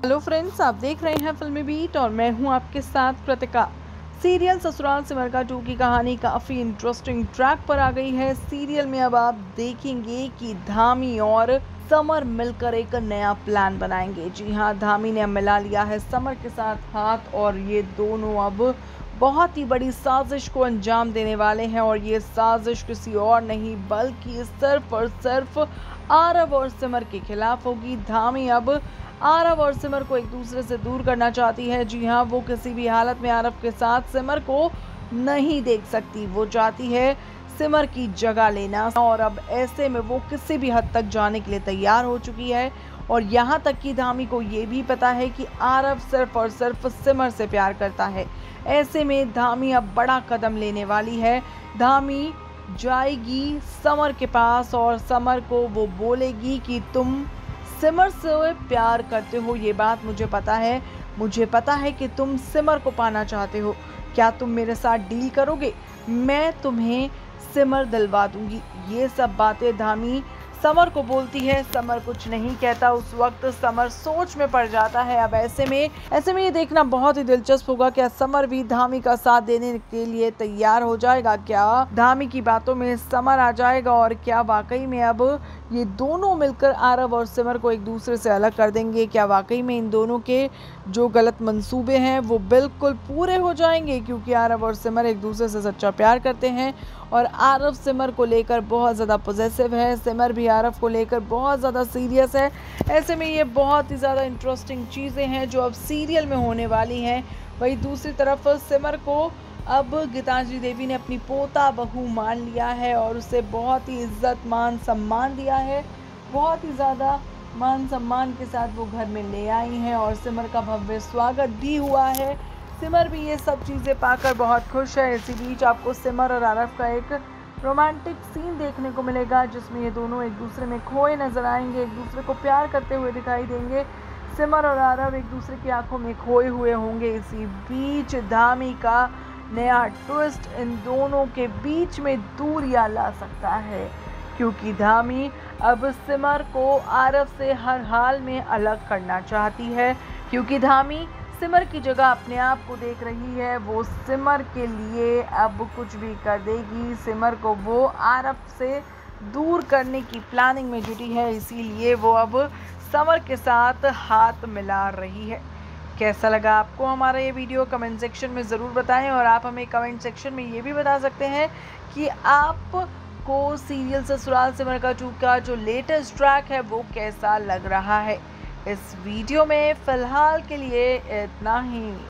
Hello friends, आप देख रहे हैं फिल्मी बीट और मैं हूँ आपके साथ कृतिका। सीरियल ससुराल सिमरका टू की कहानी काफ़ी इंटरेस्टिंग ट्रैक पर आ गई है। सीरियल में अब आप देखेंगे कि धामी और समर मिलकर एक नया प्लान बनाएँगे। जी हाँ धामी ने मिला लिया है समर के साथ हाथ और ये दोनों अब बहुत ही बड़ी साजिश को अंजाम देने वाले हैं और ये साजिश किसी और नहीं, बल्कि सिर्फ़ और सिर्फ़ आरव और सिमर के खिलाफ होगी। धामी अब आरव और सिमर को एक दूसरे से दूर करना चाहती है। जी हाँ वो किसी भी हालत में आरव के साथ सिमर को नहीं देख सकती। वो चाहती है सिमर की जगह लेना। और अब ऐसे में वो किसी भी हद तक जाने के लिए तैयार हो चुकी है। और यहाँ तक कि धामी को ये भी पता है कि आरव सिर्फ़ और सिर्फ़ सिमर से प्यार करता है। ऐसे में धामी अब बड़ा कदम लेने वाली है। धामी जाएगी समर के पास और समर को वो बोलेगी कि तुम सिमर से प्यार करते हो, ये बात मुझे पता है। मुझे पता है कि तुम सिमर को पाना चाहते हो। क्या तुम मेरे साथ डील करोगे? मैं तुम्हें सिमर दिलवा दूँगी। ये सब बातें धामी समर को बोलती है। समर कुछ नहीं कहता। उस वक्त समर सोच में पड़ जाता है। अब ऐसे में ऐसे में ये देखना बहुत ही दिलचस्प होगा, क्या समर भी धामी का साथ देने के लिए तैयार हो जाएगा? क्या धामी की बातों में समर आ जाएगा? और क्या वाकई में अब ये दोनों मिलकर आरव और सिमर को एक दूसरे से अलग कर देंगे? क्या वाकई में इन दोनों के जो गलत मंसूबे हैं, वो बिल्कुल पूरे हो जाएँगे? क्योंकि आरव और सिमर एक दूसरे से सच्चा प्यार करते हैं और आरव सिमर को लेकर बहुत ज़्यादा पॉजिटिव है। सिमर भी आरव को लेकर बहुत ज़्यादा सीरियस है। ऐसे में ये बहुत ही ज़्यादा इंटरेस्टिंग चीज़ें हैं जो अब सीरियल में होने वाली हैं। वही दूसरी तरफ़ सिमर को अब गीतांजलि देवी ने अपनी पोता बहू मान लिया है और उसे बहुत ही इज़्ज़त, मान सम्मान दिया है। बहुत ही ज़्यादा मान सम्मान के साथ वो घर में ले आई हैं और सिमर का भव्य स्वागत भी हुआ है। सिमर भी ये सब चीज़ें पाकर बहुत खुश है। इसी बीच आपको सिमर और आरफ का एक रोमांटिक सीन देखने को मिलेगा, जिसमें ये दोनों एक दूसरे में खोए नज़र आएँगे, एक दूसरे को प्यार करते हुए दिखाई देंगे। सिमर और आरव एक दूसरे की आँखों में खोए हुए होंगे। इसी बीच धामी का नया ट्विस्ट इन दोनों के बीच में दूरियाँ ला सकता है, क्योंकि धामी अब सिमर को आरव से हर हाल में अलग करना चाहती है, क्योंकि धामी सिमर की जगह अपने आप को देख रही है। वो सिमर के लिए अब कुछ भी कर देगी। सिमर को वो आरब से दूर करने की प्लानिंग में जुटी है। इसीलिए वो अब समर के साथ हाथ मिला रही है। कैसा लगा आपको हमारा ये वीडियो कमेंट सेक्शन में ज़रूर बताएँ और आप हमें कमेंट सेक्शन में ये भी बता सकते हैं कि आप को सीरियल ससुराल सिमर का टू का जो लेटेस्ट ट्रैक है वो कैसा लग रहा है। इस वीडियो में फ़िलहाल के लिए इतना ही।